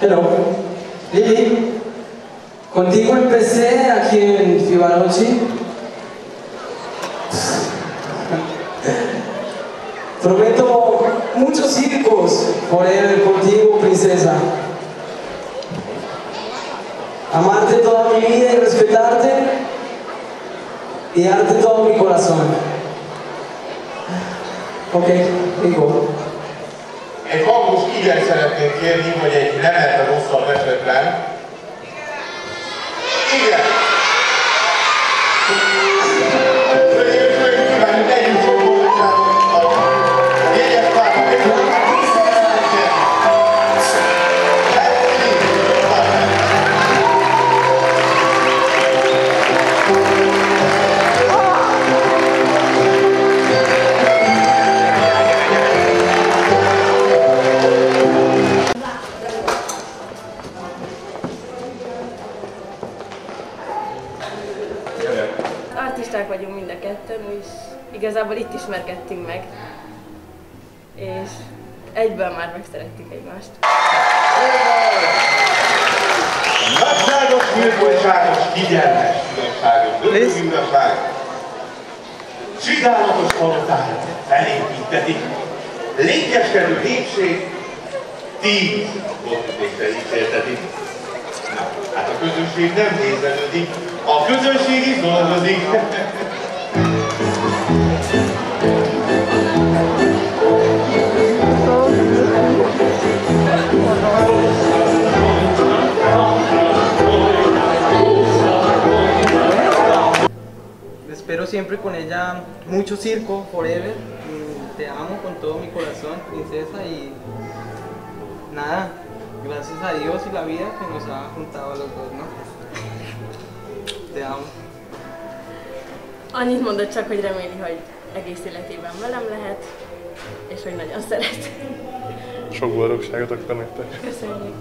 Hello. Lili, contigo empecé aquí en Fibonacci. Prometo muchos circos por él contigo, princesa. Amarte toda mi vida y respetarte y darte todo mi corazón. Ok, digo. Mindjárt szeretném kérni, hogy egy lemet a rosszabb esetben. Igen. Artisták vagyunk mind a ketten, és igazából itt ismerkedtünk meg. És egyből már megszerettük egymást. Nagyságos, nyilvánságos, figyelmes, igazságos, igazság. Csidálatos palotáját felépítetik. Lényeskedő népség tíz bottésre ítéltetik. Na, hát a dolgozik. Espero siempre con ella mucho circo, forever. Te amo con todo mi corazón, princesa, y nada, gracias a Dios y la vida que nos ha juntado a los dos, ¿no? Te amo. Annyit mondott csak, hogy reméli, hogy egész életében velem lehet, és hogy nagyon szeret. Sok boldogságot akkor nektek. Köszönjük.